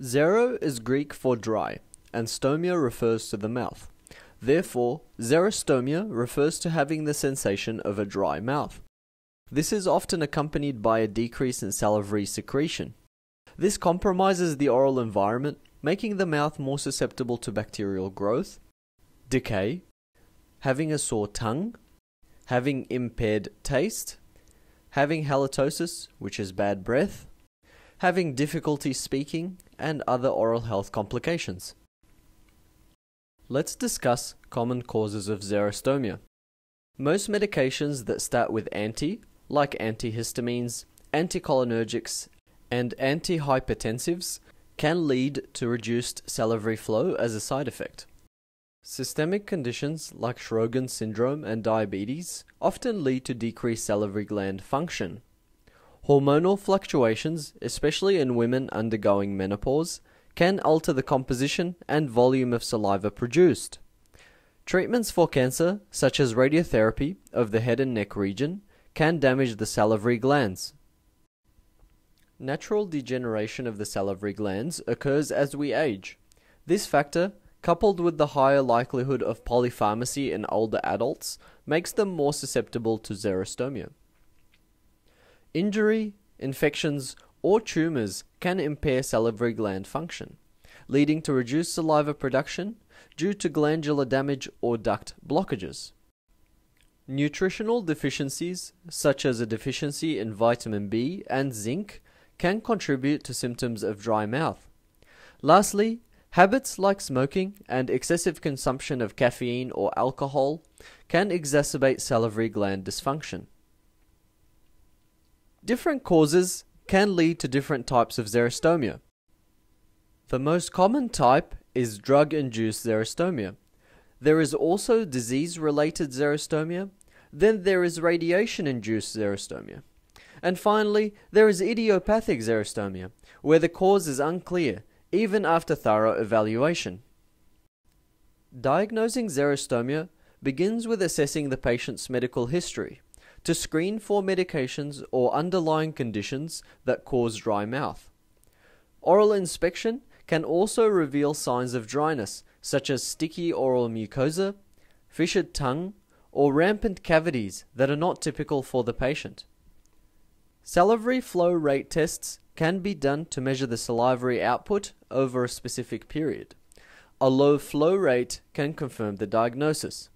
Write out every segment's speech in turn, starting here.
Xero is Greek for dry, and stomia refers to the mouth. Therefore, xerostomia refers to having the sensation of a dry mouth. This is often accompanied by a decrease in salivary secretion. This compromises the oral environment, making the mouth more susceptible to bacterial growth, decay, having a sore tongue, having impaired taste, having halitosis, which is bad breath, having difficulty speaking, and other oral health complications. Let's discuss common causes of xerostomia. Most medications that start with anti, like antihistamines, anticholinergics, and antihypertensives, can lead to reduced salivary flow as a side effect. Systemic conditions like Sjogren's syndrome and diabetes often lead to decreased salivary gland function. Hormonal fluctuations, especially in women undergoing menopause, can alter the composition and volume of saliva produced. Treatments for cancer, such as radiotherapy of the head and neck region, can damage the salivary glands. Natural degeneration of the salivary glands occurs as we age. This factor coupled with the higher likelihood of polypharmacy in older adults, makes them more susceptible to xerostomia. Injury, infections, or tumors can impair salivary gland function, leading to reduced saliva production due to glandular damage or duct blockages. Nutritional deficiencies, such as a deficiency in vitamin B and zinc, can contribute to symptoms of dry mouth. Lastly, Habits like smoking and excessive consumption of caffeine or alcohol can exacerbate salivary gland dysfunction. Different causes can lead to different types of xerostomia. The most common type is drug induced xerostomia. There is also disease related xerostomia. Then there is radiation induced xerostomia. And finally, there is idiopathic xerostomia, where the cause is unclear even after thorough evaluation. Diagnosing xerostomia begins with assessing the patient's medical history to screen for medications or underlying conditions that cause dry mouth. Oral inspection can also reveal signs of dryness, such as sticky oral mucosa, fissured tongue, or rampant cavities that are not typical for the patient. Salivary flow rate tests can be done to measure the salivary output over a specific period. A low flow rate can confirm the diagnosis.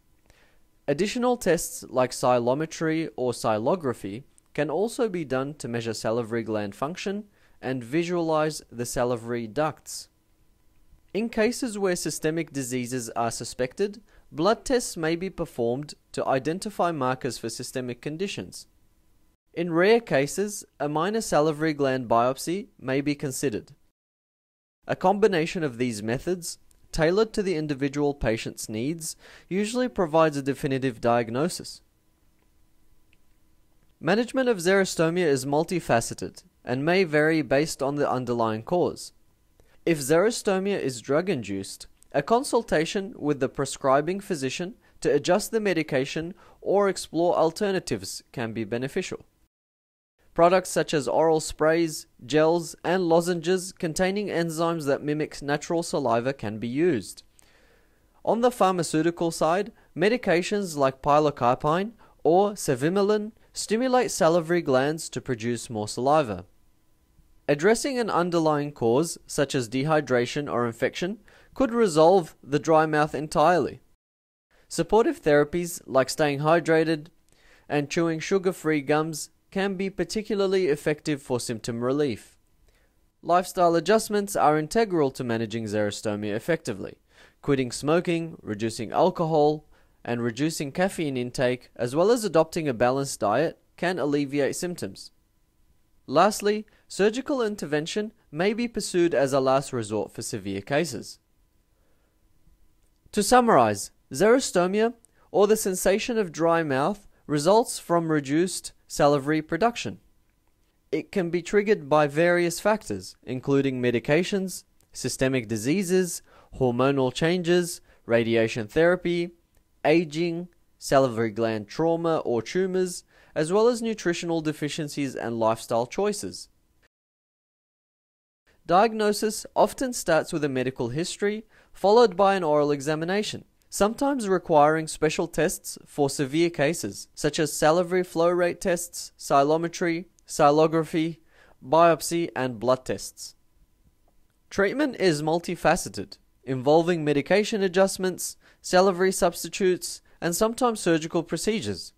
Additional tests like sialometry or sialography can also be done to measure salivary gland function and visualize the salivary ducts. In cases where systemic diseases are suspected, blood tests may be performed to identify markers for systemic conditions. In rare cases, a minor salivary gland biopsy may be considered. A combination of these methods, tailored to the individual patient's needs, usually provides a definitive diagnosis. Management of xerostomia is multifaceted and may vary based on the underlying cause. If xerostomia is drug induced, a consultation with the prescribing physician to adjust the medication or explore alternatives can be beneficial. Products such as oral sprays, gels, and lozenges containing enzymes that mimic natural saliva can be used. On the pharmaceutical side, medications like pilocarpine or cevimeline stimulate salivary glands to produce more saliva. Addressing an underlying cause, such as dehydration or infection, could resolve the dry mouth entirely. Supportive therapies like staying hydrated and chewing sugar free gums can be particularly effective for symptom relief. Lifestyle adjustments are integral to managing xerostomia effectively. Quitting smoking, reducing alcohol, and reducing caffeine intake, as well as adopting a balanced diet, can alleviate symptoms. Lastly, surgical intervention may be pursued as a last resort for severe cases. To summarize, xerostomia, or the sensation of dry mouth, results from reduced salivary production. It can be triggered by various factors, including medications, systemic diseases, hormonal changes, radiation therapy, aging, salivary gland trauma or tumors, as well as nutritional deficiencies and lifestyle choices. Diagnosis often starts with a medical history, followed by an oral examination, sometimes requiring special tests for severe cases, such as salivary flow rate tests, sialometry, sialography, biopsy, and blood tests. Treatment is multifaceted, involving medication adjustments, salivary substitutes, and sometimes surgical procedures.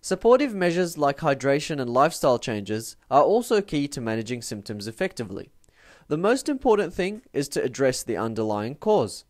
Supportive measures like hydration and lifestyle changes are also key to managing symptoms effectively. The most important thing is to address the underlying cause.